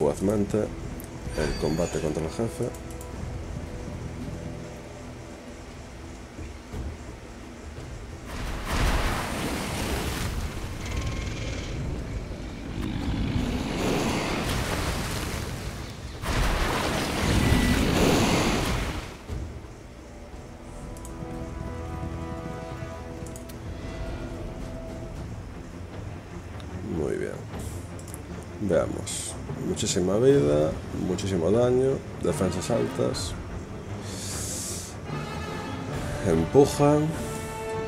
fugazmente el combate contra el jefe. Muy bien. Veamos. Muchísima vida, muchísimo daño, defensas altas. Empujan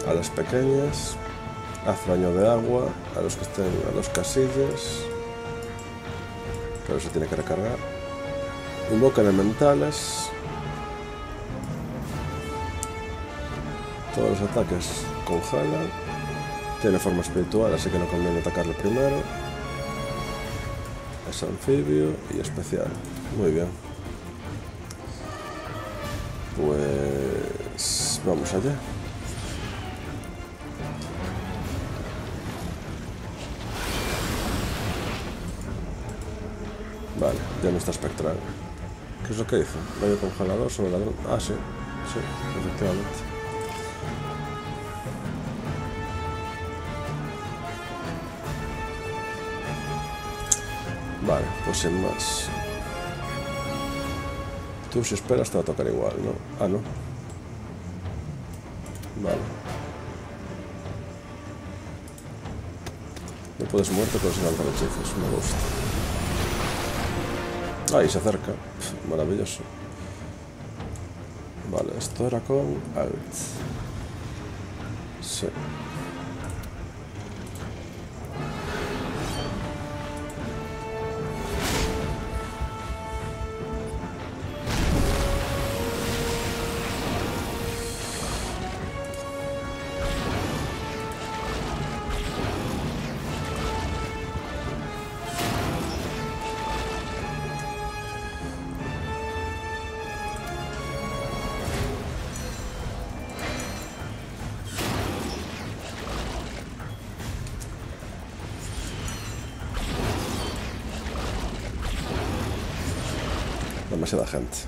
a las pequeñas. Hace daño de agua a los que estén a los casillas. Pero se tiene que recargar. Invoca elementales. Todos los ataques congelan. Tiene forma espiritual, así que no conviene atacarle primero. Es anfibio y especial. Muy bien. Pues vamos allá. Vale, ya no está espectral. ¿Qué es lo que hizo? Medio congelador sobre ladrón. Ah, sí, sí, efectivamente. Vale, pues sin más. Tú si esperas te va a tocar igual, ¿no? Ah, no. Vale. No puedes pero sin lanzar hechizos. Me gusta. Ahí se acerca. Maravilloso. Vale, esto era con alt. Sí. Demasiada gente.